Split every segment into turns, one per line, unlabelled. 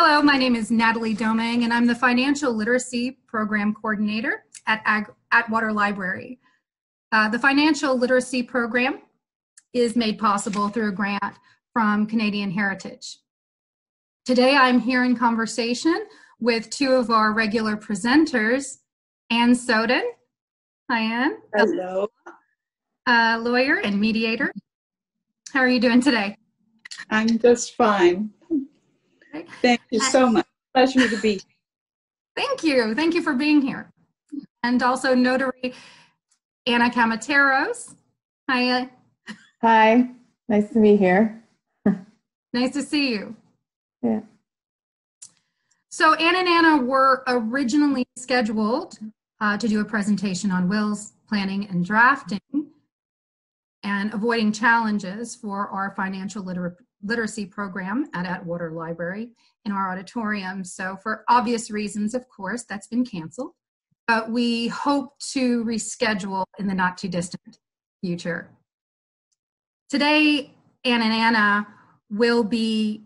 Hello, my name is Natalie Domingue, and I'm the Financial Literacy Program Coordinator at Ag- Atwater Library. Uh, the Financial Literacy Program is made possible through a grant from Canadian Heritage. Today, I'm here in conversation with two of our regular presenters, Ann Soden. Hi, Ann.
Hello.
A lawyer and mediator. How are you doing today?
I'm just fine. Thank you so much. Pleasure to be.
Thank you. Thank you for being here. And also notary Anna Kamateros. Hi.
Hi. Nice to be here.
nice to see you.
Yeah.
So Ann and Anna were originally scheduled uh, to do a presentation on wills, planning, and drafting and avoiding challenges for our financial liter- literacy program at Atwater Library in our auditorium. So, for obvious reasons, of course, that's been canceled. But we hope to reschedule in the not too distant future. Today, Ann and Anna will be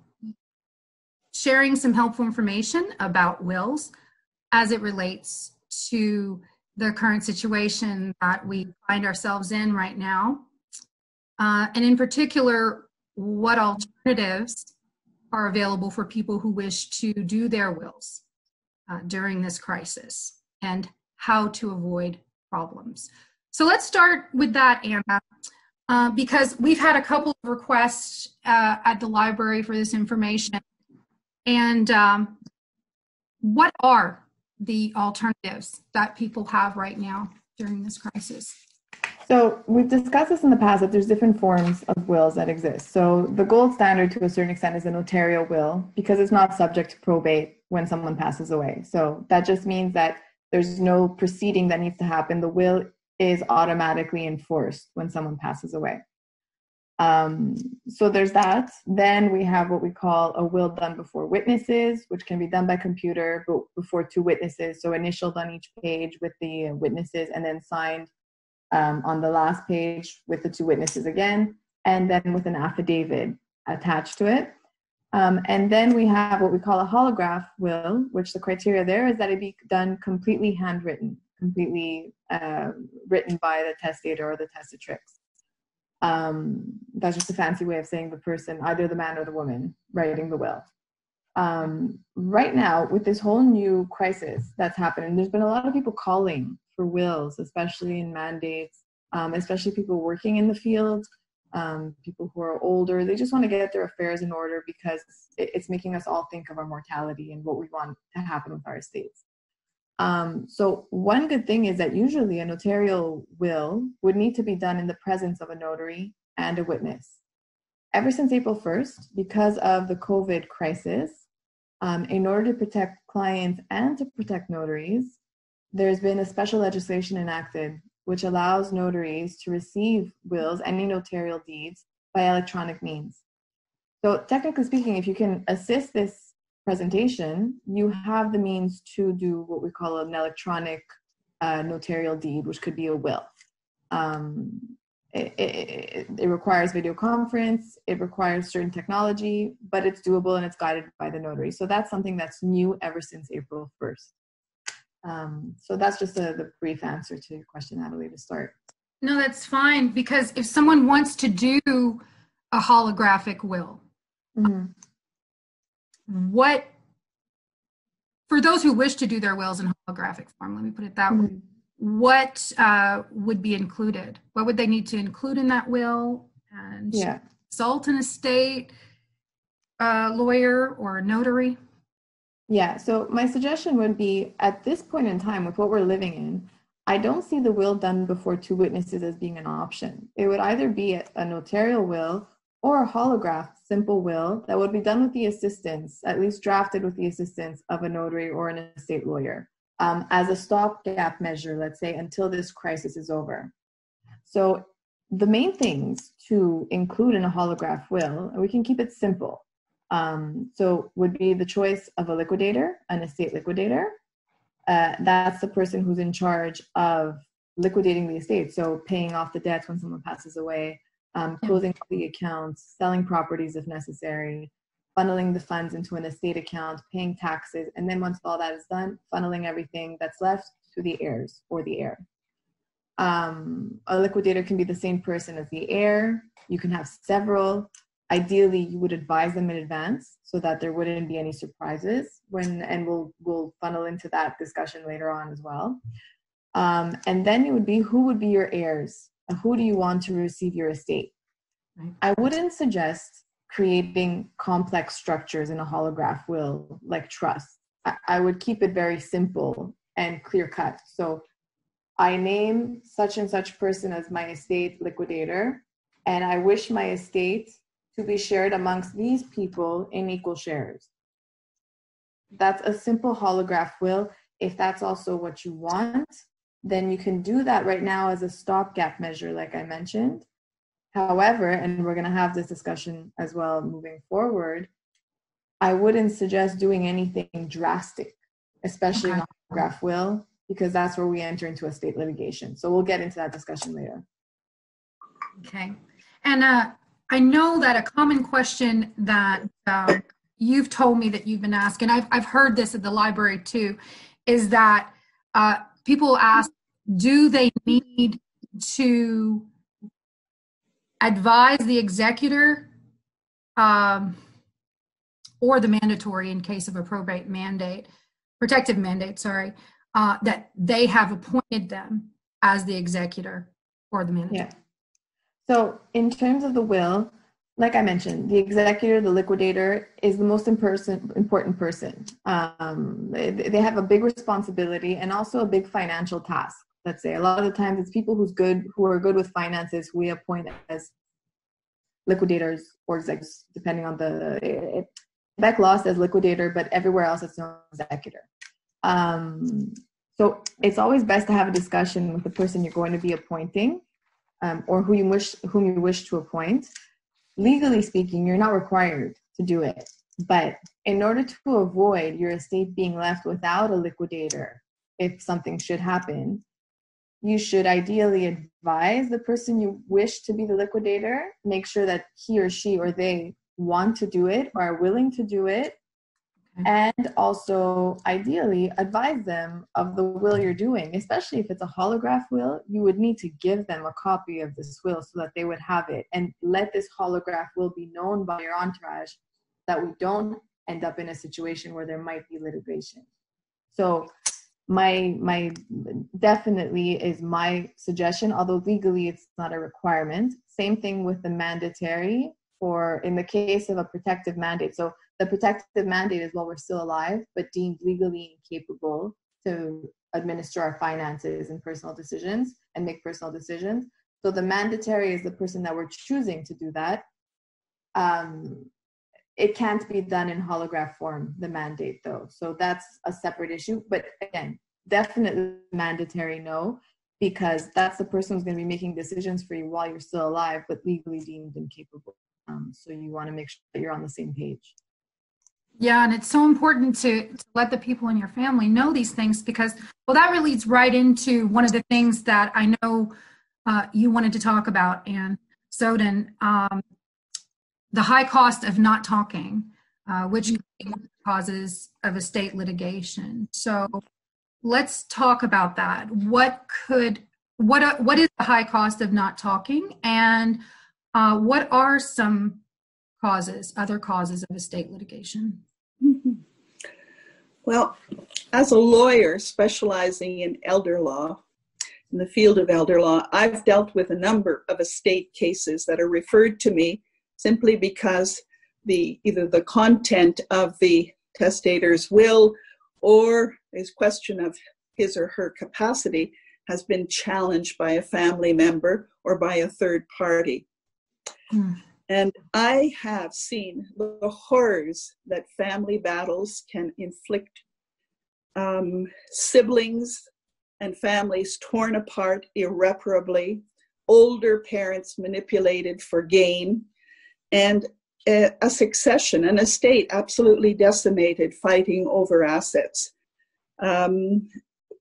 sharing some helpful information about wills as it relates to the current situation that we find ourselves in right now. Uh, and in particular, what alternatives are available for people who wish to do their wills uh, during this crisis and how to avoid problems. So let's start with that, Anna, uh, because we've had a couple of requests uh, at the library for this information. And um, what are the alternatives that people have right now during this crisis?
So we've discussed this in the past that there's different forms of wills that exist. So the gold standard to a certain extent is a notarial will because it's not subject to probate when someone passes away. So that just means that there's no proceeding that needs to happen. The will is automatically enforced when someone passes away. Um, so there's that. Then we have what we call a will done before witnesses, which can be done by computer, but before two witnesses. So initialed on each page with the witnesses and then signed um, on the last page with the two witnesses again, and then with an affidavit attached to it. Um, and then we have what we call a holograph will, which the criteria there is that it be done completely handwritten, completely uh, written by the testator or the testatrix. Um, that's just a fancy way of saying the person, either the man or the woman, writing the will. Um, right now, with this whole new crisis that's happening, there's been a lot of people calling for wills, especially in mandates, um, especially people working in the field, um, people who are older. They just want to get their affairs in order because it's making us all think of our mortality and what we want to happen with our estates. Um, so one good thing is that usually a notarial will would need to be done in the presence of a notary and a witness. Ever since April 1st, because of the COVID crisis, um, in order to protect clients and to protect notaries, there's been a special legislation enacted which allows notaries to receive wills, any notarial deeds, by electronic means. So, technically speaking, if you can assist this presentation, you have the means to do what we call an electronic uh, notarial deed, which could be a will. Um, it, it, it, requires video conference, it requires certain technology, but it's doable and it's guided by the notary. So that's something that's new ever since April 1st. Um, so that's just a, the brief answer to your question, Natalie, to start.
No, that's fine because if someone wants to do a holographic will, mm-hmm. what for those who wish to do their wills in holographic form, let me put it that mm-hmm. way. What uh, would be included? What would they need to include in that will? And
yeah.
consult an estate uh, lawyer or a notary?
Yeah, so my suggestion would be at this point in time, with what we're living in, I don't see the will done before two witnesses as being an option. It would either be a notarial will or a holograph simple will that would be done with the assistance, at least drafted with the assistance of a notary or an estate lawyer, um, as a stopgap measure, let's say, until this crisis is over. So the main things to include in a holograph will, we can keep it simple, um, so would be the choice of a liquidator, an estate liquidator. Uh, that's the person who's in charge of liquidating the estate, so paying off the debts when someone passes away, um, closing the accounts, selling properties if necessary, funneling the funds into an estate account, paying taxes, and then once all that is done, funneling everything that's left to the heirs or the heir. Um, a liquidator can be the same person as the heir. You can have several. Ideally, you would advise them in advance so that there wouldn't be any surprises when, and we'll we'll funnel into that discussion later on as well. Um, and then it would be who would be your heirs? Who do you want to receive your estate? I wouldn't suggest creating complex structures in a holograph will like trust. I, I would keep it very simple and clear cut. So I name such and such person as my estate liquidator, and I wish my estate to be shared amongst these people in equal shares. That's a simple holograph will. If that's also what you want, then you can do that right now as a stopgap measure, like I mentioned. However, and we're going to have this discussion as well moving forward, I wouldn't suggest doing anything drastic, especially okay. holograph will, because that's where we enter into estate litigation. So we'll get into that discussion later.
Okay. And uh, I know that a common question that uh, you've told me that you've been asked, and I've, I've heard this at the library too, is that uh, people ask, do they need to advise the executor um, or the mandatory in case of a probate mandate, protective mandate, sorry, uh, that they have appointed them as the executor or the manager.
Yeah. So, in terms of the will, like I mentioned, the executor, the liquidator, is the most important person. Um, they, they have a big responsibility and also a big financial task. Let's say a lot of the times it's people who's good, who are good with finances, we appoint as liquidators or executors, depending on the. Quebec law says liquidator, but everywhere else it's known executor. Um, so it's always best to have a discussion with the person you're going to be appointing, um, or who you wish whom you wish to appoint. Legally speaking, you're not required to do it, but in order to avoid your estate being left without a liquidator, if something should happen, you should ideally advise the person you wish to be the liquidator. Make sure that he or she or they want to do it or are willing to do it and also ideally advise them of the will you're doing especially if it's a holograph will you would need to give them a copy of this will so that they would have it and let this holograph will be known by your entourage that we don't end up in a situation where there might be litigation. So my my definitely is my suggestion although legally it's not a requirement. Same thing with the mandatory for in the case of a protective mandate so the protective mandate is while we're still alive, but deemed legally incapable to administer our finances and personal decisions and make personal decisions. So the mandatory is the person that we're choosing to do that. Um, it can't be done in holograph form, the mandate though. So that's a separate issue. But again, definitely mandatory no, because that's the person who's going to be making decisions for you while you're still alive, but legally deemed incapable. Um, so you want to make sure that you're on the same page.
Yeah, and it's so important to, to let the people in your family know these things because, well, that really leads right into one of the things that I know uh, you wanted to talk about, Ann Soden, um, the high cost of not talking, uh, which causes of estate litigation. So let's talk about that. What could what uh, what is the high cost of not talking, and uh, what are some causes, other causes of estate litigation? Mm-hmm.
Well, as a lawyer specializing in elder law, in the field of elder law, I've dealt with a number of estate cases that are referred to me simply because the either the content of the testator's will or his question of his or her capacity has been challenged by a family member or by a third party. Mm. And I have seen the horrors that family battles can inflict um, siblings and families torn apart irreparably, older parents manipulated for gain, and a, a succession, an estate absolutely decimated fighting over assets. Um,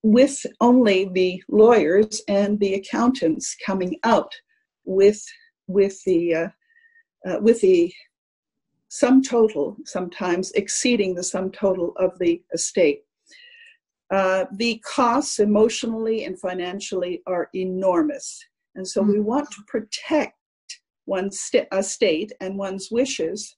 with only the lawyers and the accountants coming out with with the uh, uh, with the sum total, sometimes exceeding the sum total of the estate. Uh, the costs emotionally and financially are enormous. And so we want to protect one's st- estate and one's wishes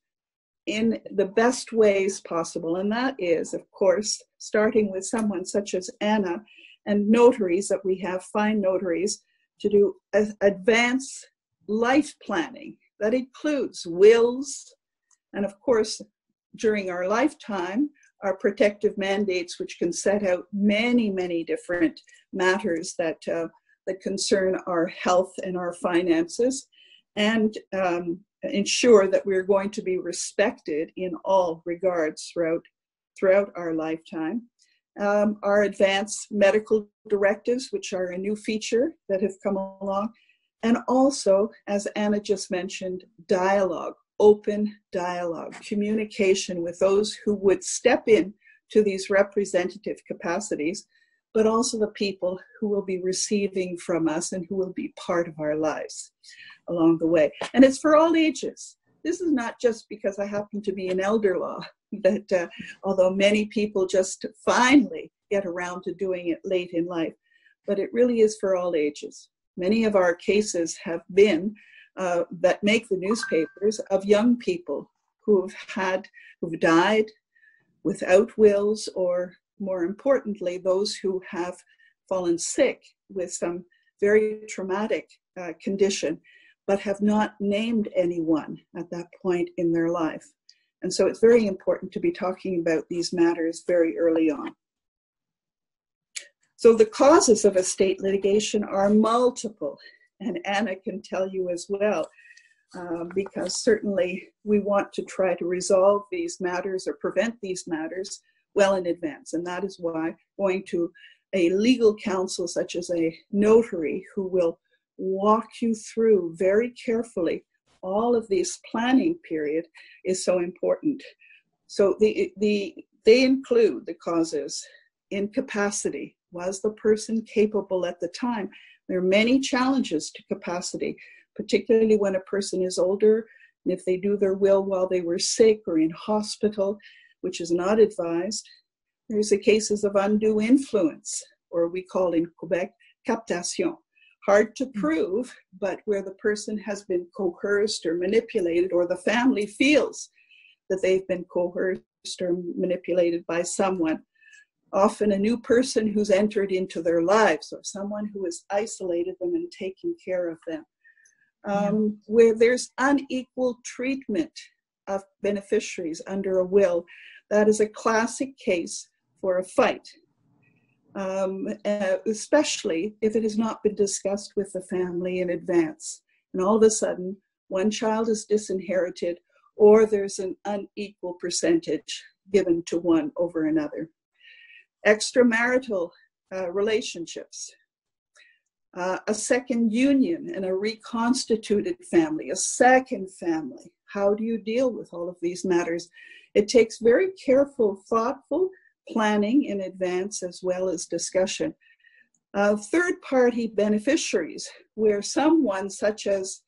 in the best ways possible. And that is, of course, starting with someone such as Anna and notaries that we have, fine notaries, to do advanced life planning. That includes wills, and of course, during our lifetime, our protective mandates, which can set out many, many different matters that, uh, that concern our health and our finances, and um, ensure that we're going to be respected in all regards throughout, throughout our lifetime. Um, our advanced medical directives, which are a new feature that have come along, and also, as Anna just mentioned, dialogue, open dialogue, communication with those who would step in to these representative capacities, but also the people who will be receiving from us and who will be part of our lives along the way. And it's for all ages. This is not just because I happen to be an elder law, that uh, although many people just finally get around to doing it late in life, but it really is for all ages. Many of our cases have been uh, that make the newspapers of young people who've had, who've died without wills, or more importantly, those who have fallen sick with some very traumatic uh, condition but have not named anyone at that point in their life. And so it's very important to be talking about these matters very early on. So the causes of estate litigation are multiple, and Anna can tell you as well, uh, because certainly we want to try to resolve these matters or prevent these matters well in advance. And that is why going to a legal counsel, such as a notary, who will walk you through very carefully all of this planning period is so important. So the, the, they include the causes incapacity. Was the person capable at the time? There are many challenges to capacity, particularly when a person is older and if they do their will while they were sick or in hospital, which is not advised. There's the cases of undue influence, or we call in Quebec captation hard to mm. prove, but where the person has been coerced or manipulated, or the family feels that they've been coerced or manipulated by someone. Often a new person who's entered into their lives, or someone who has isolated them and taken care of them. Um, where there's unequal treatment of beneficiaries under a will, that is a classic case for a fight um, uh, especially if it has not been discussed with the family in advance. And all of a sudden, one child is disinherited, or there's an unequal percentage given to one over another. Extramarital uh, relationships, uh, a second union and a reconstituted family, a second family. How do you deal with all of these matters? It takes very careful, thoughtful, planning in advance as well as discussion. Uh, third party beneficiaries, where someone such as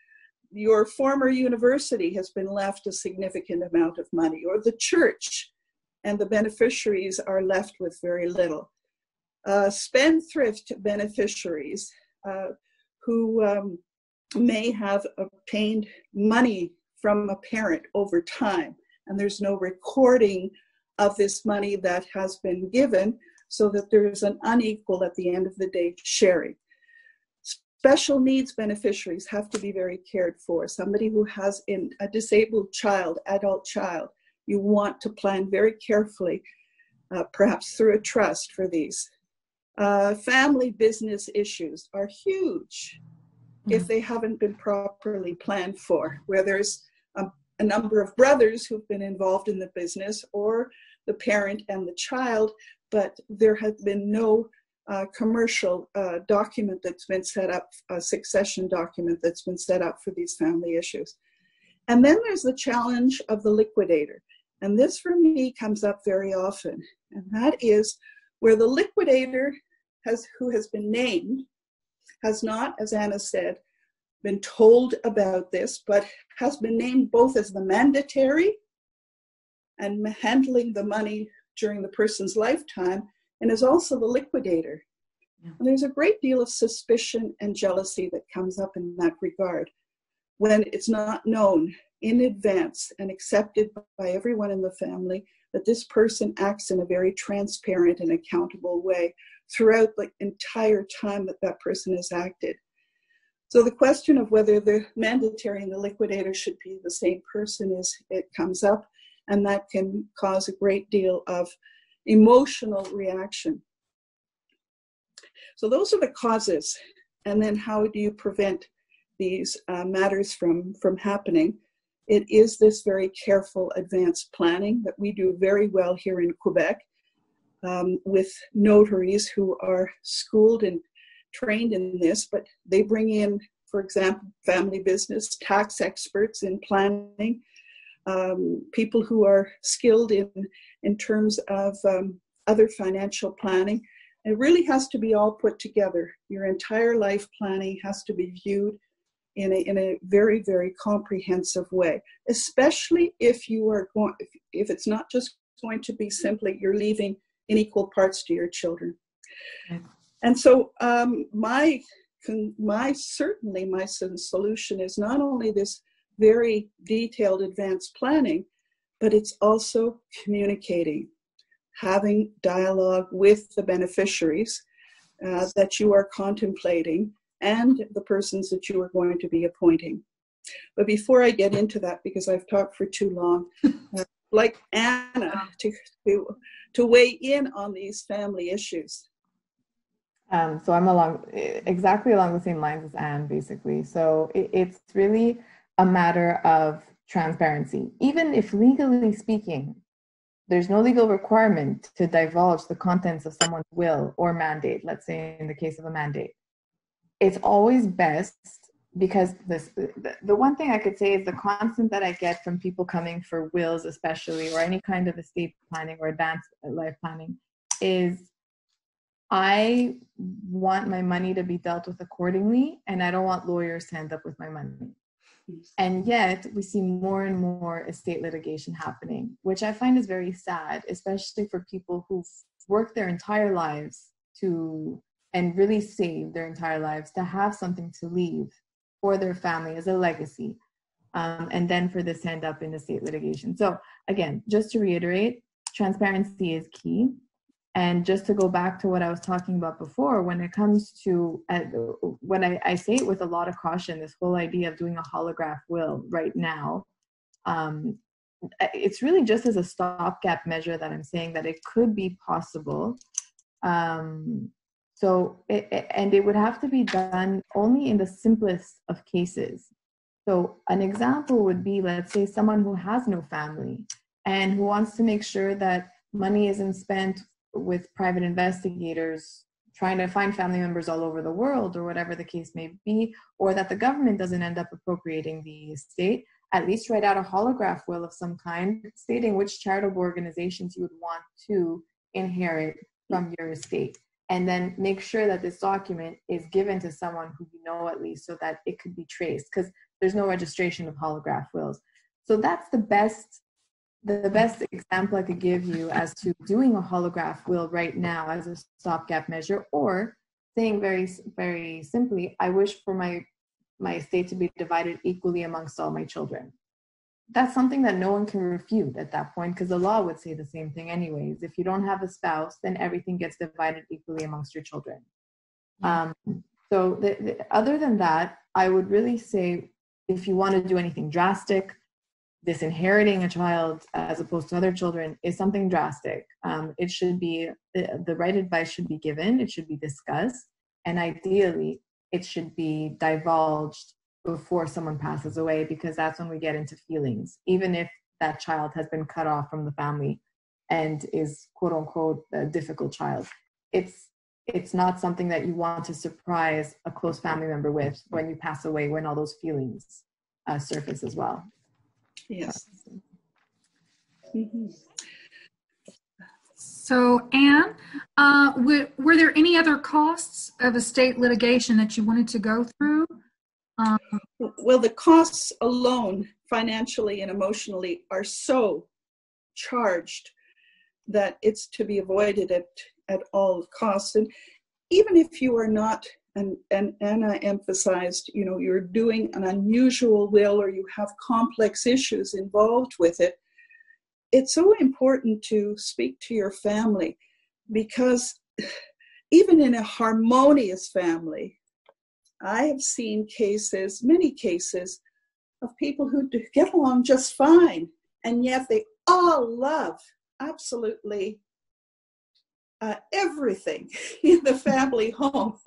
your former university has been left a significant amount of money, or the church, and the beneficiaries are left with very little. Uh, spendthrift beneficiaries uh, who um, may have obtained money from a parent over time, and there's no recording of this money that has been given so that there's an unequal at the end of the day sharing. Special needs beneficiaries have to be very cared for. Somebody who has in, a disabled child, adult child, you want to plan very carefully, uh, perhaps through a trust for these. Uh, family business issues are huge mm-hmm. if they haven't been properly planned for, where there's a, a number of brothers who've been involved in the business or the parent and the child, but there has been no uh, commercial uh, document that's been set up, a succession document that's been set up for these family issues. And then there's the challenge of the liquidator. And this for me comes up very often. And that is where the liquidator has, who has been named has not, as Anna said, been told about this, but has been named both as the mandatory and handling the money during the person's lifetime and is also the liquidator. Yeah. And there's a great deal of suspicion and jealousy that comes up in that regard when it's not known in advance and accepted by everyone in the family that this person acts in a very transparent and accountable way throughout the entire time that that person has acted. So the question of whether the mandatory and the liquidator should be the same person is it comes up, and that can cause a great deal of emotional reaction. So those are the causes, and then how do you prevent these uh, matters from from happening? It is this very careful advanced planning that we do very well here in Quebec um, with notaries who are schooled and trained in this, but they bring in, for example, family business, tax experts in planning, um, people who are skilled in, in terms of um, other financial planning. It really has to be all put together. Your entire life planning has to be viewed in a, in a very, very comprehensive way, especially if you are going, if, if it's not just going to be simply you're leaving in equal parts to your children. And so um, my my certainly my solution is not only this very detailed advanced planning, but it's also communicating, having dialogue with the beneficiaries uh, that you are contemplating and the persons that you are going to be appointing. But before I get into that, because I've talked for too long, uh, like Anna to, to, to weigh in on these family issues.
Um, so I'm along exactly along the same lines as Ann, basically. So it, it's really a matter of transparency. Even if legally speaking, there's no legal requirement to divulge the contents of someone's will or mandate, let's say in the case of a mandate. It's always best because this the, the one thing I could say is the constant that I get from people coming for wills, especially or any kind of estate planning or advanced life planning, is I want my money to be dealt with accordingly, and I don't want lawyers to end up with my money. And yet, we see more and more estate litigation happening, which I find is very sad, especially for people who've worked their entire lives to and really save their entire lives to have something to leave for their family as a legacy. Um, and then for this end up in the state litigation. So, again, just to reiterate, transparency is key. And just to go back to what I was talking about before, when it comes to, uh, when I, I, say it with a lot of caution, this whole idea of doing a holograph will right now, um, it's really just as a stopgap measure that I'm saying that it could be possible. Um, so, it, and it would have to be done only in the simplest of cases. So, an example would be let's say someone who has no family and who wants to make sure that money isn't spent with private investigators trying to find family members all over the world or whatever the case may be, or that the government doesn't end up appropriating the estate, at least write out a holograph will of some kind stating which charitable organizations you would want to inherit from your estate. And then make sure that this document is given to someone who you know at least so that it could be traced because there's no registration of holograph wills. So that's the best the best example I could give you as to doing a holograph will right now as a stopgap measure, or saying very, very simply, I wish for my my estate to be divided equally amongst all my children. That's something that no one can refute at that point because the law would say the same thing, anyways. If you don't have a spouse, then everything gets divided equally amongst your children. Um, so, the, the, other than that, I would really say if you want to do anything drastic, disinheriting a child as opposed to other children is something drastic. Um, it should be, the, the right advice should be given, it should be discussed, and ideally, it should be divulged before someone passes away because that's when we get into feelings, even if that child has been cut off from the family and is quote unquote a difficult child. It's it's not something that you want to surprise a close family member with when you pass away when all those feelings uh, surface as well.
Yes. Mm-hmm.
So, Ann, uh, were, were, there any other costs of estate litigation that you wanted to go through?
Um, well, the costs alone, financially and emotionally, are so charged that it's to be avoided at, at all costs. And even if you are not, and, and Anna emphasized, you know, you're doing an unusual will or you have complex issues involved with it, it's so important to speak to your family because even in a harmonious family, I have seen cases, many cases, of people who get along just fine, and yet they all love absolutely uh, everything in the family home.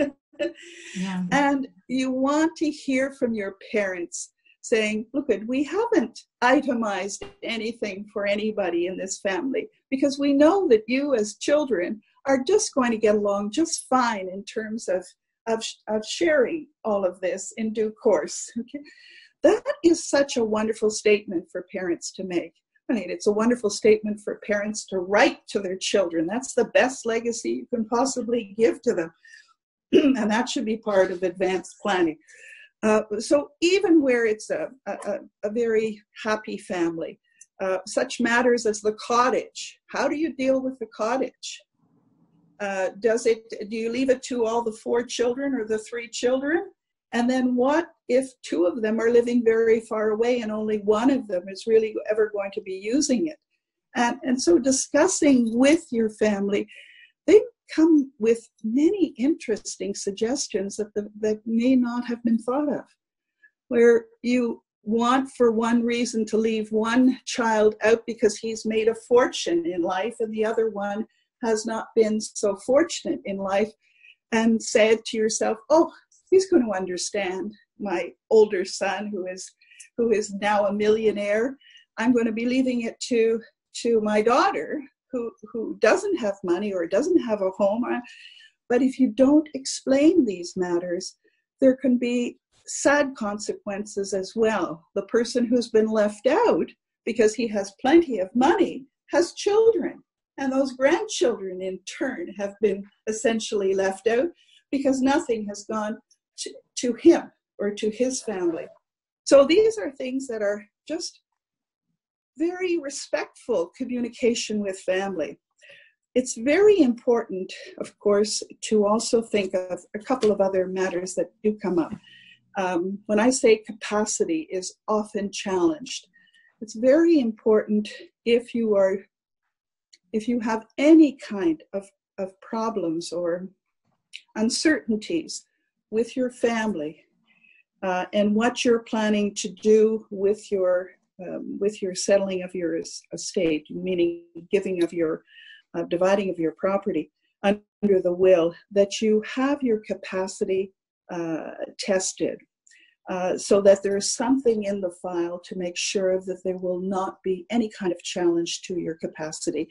yeah. And you want to hear from your parents saying, look, we haven't itemized anything for anybody in this family because we know that you as children are just going to get along just fine in terms of, of, of sharing all of this in due course. Okay? That is such a wonderful statement for parents to make. I mean, it's a wonderful statement for parents to write to their children. That's the best legacy you can possibly give to them. and that should be part of advanced planning. Uh, so even where it's a, a, a very happy family, uh, such matters as the cottage, how do you deal with the cottage? Uh, does it, do you leave it to all the four children or the three children? And then what if two of them are living very far away and only one of them is really ever going to be using it? And, and so discussing with your family, they come with many interesting suggestions that, the, that may not have been thought of. Where you want for one reason to leave one child out because he's made a fortune in life and the other one has not been so fortunate in life and said to yourself, oh, he's going to understand my older son who is who is now a millionaire. I'm going to be leaving it to to my daughter who who doesn't have money or doesn't have a home. Uh, but if you don't explain these matters there can be sad consequences as well. The person who's been left out because he has plenty of money has children and those grandchildren in turn have been essentially left out because nothing has gone to, to him or to his family. So these are things that are just very respectful communication with family. It's very important, of course, to also think of a couple of other matters that do come up. Um, when I say capacity is often challenged, it's very important if you are if you have any kind of, of problems or uncertainties with your family uh, and what you're planning to do with your um, with your settling of your estate, meaning giving of your uh, dividing of your property under the will, that you have your capacity uh, tested. Uh, so that there is something in the file to make sure that there will not be any kind of challenge to your capacity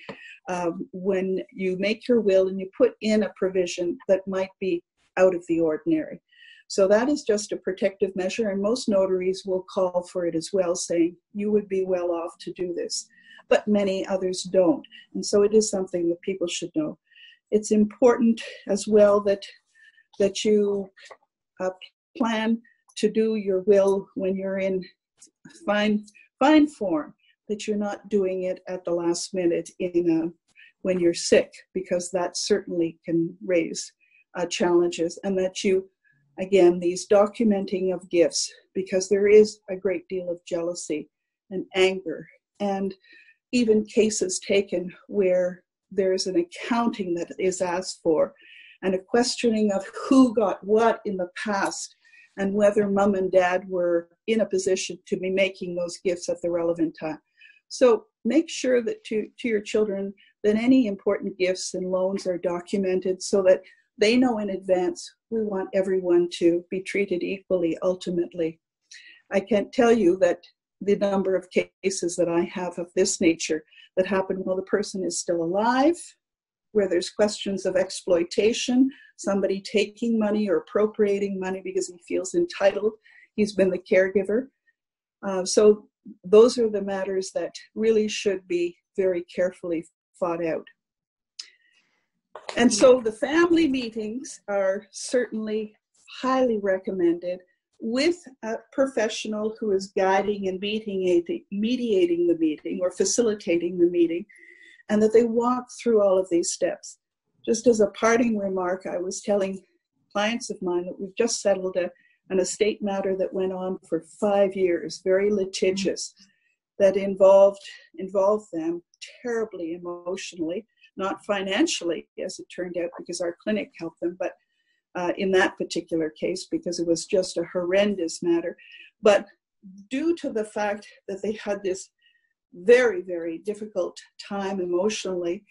um, when you make your will and you put in a provision that might be out of the ordinary. So that is just a protective measure, and most notaries will call for it as well, saying you would be well off to do this. But many others don't. And so it is something that people should know. It's important as well that that you uh, plan to do your will when you're in fine fine form. That you're not doing it at the last minute in a, when you're sick, because that certainly can raise uh, challenges, and that you again, these documenting of gifts, because there is a great deal of jealousy and anger, and even cases taken where there's an accounting that is asked for, and a questioning of who got what in the past, and whether mom and dad were in a position to be making those gifts at the relevant time. So make sure that to, to your children that any important gifts and loans are documented so that they know in advance we want everyone to be treated equally ultimately. I can't tell you that the number of cases that I have of this nature that happen while the person is still alive, where there's questions of exploitation, somebody taking money or appropriating money because he feels entitled, he's been the caregiver. Uh, so those are the matters that really should be very carefully thought out. And so the family meetings are certainly highly recommended with a professional who is guiding and mediating, mediating the meeting or facilitating the meeting, and that they walk through all of these steps. Just as a parting remark, I was telling clients of mine that we've just settled a, an estate matter that went on for five years, very litigious, that involved involved them terribly emotionally, not financially, as it turned out, because our clinic helped them, but uh, in that particular case because it was just a horrendous matter. But due to the fact that they had this very, very difficult time emotionally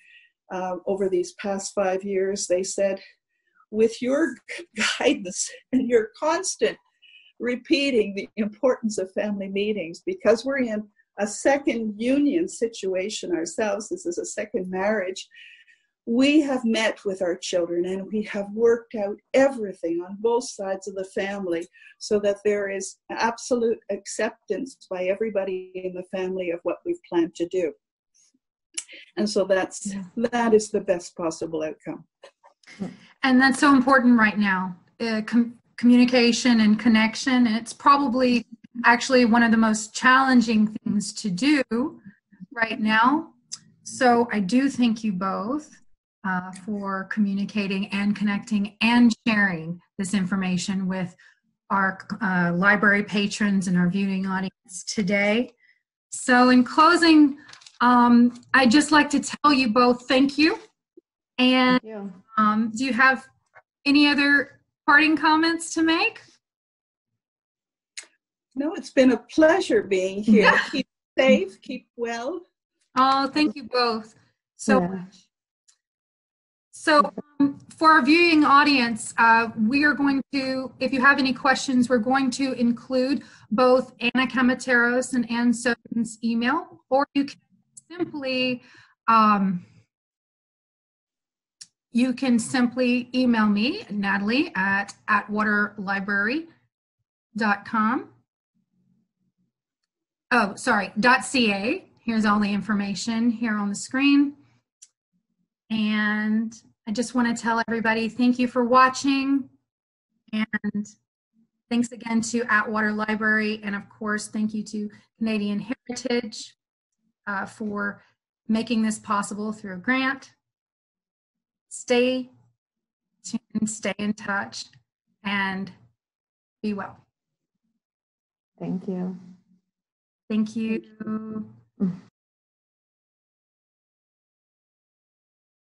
uh, over these past five years, they said, with your guidance and your constant repeating the importance of family meetings, because we're in a second union situation ourselves, this is a second marriage, we have met with our children and we have worked out everything on both sides of the family so that there is absolute acceptance by everybody in the family of what we've planned to do. And so that's yeah. that is the best possible outcome.
And that's so important right now. Uh, com- communication and connection And it's probably actually one of the most challenging things to do right now. So i do thank you both uh, for communicating and connecting and sharing this information with our uh, library patrons and our viewing audience today. So, in closing, um, I'd just like to tell you both thank you. And thank you. Um, do you have any other parting comments to make?
No, it's been a pleasure being here. keep safe, keep well.
Oh, thank you both so yeah. much. So um, for our viewing audience, uh, we are going to, if you have any questions, we're going to include both Anna Kamateros and Ann Soden's email, or you can simply, um, you can simply email me, Natalie, at atwaterlibrary.com. Oh, sorry, dot .ca. Here's all the information here on the screen. And I just want to tell everybody thank you for watching. And thanks again to Atwater Library. And of course, thank you to Canadian Heritage uh, for making this possible through a grant. Stay tuned, stay in touch, and be well.
Thank you.
Thank you.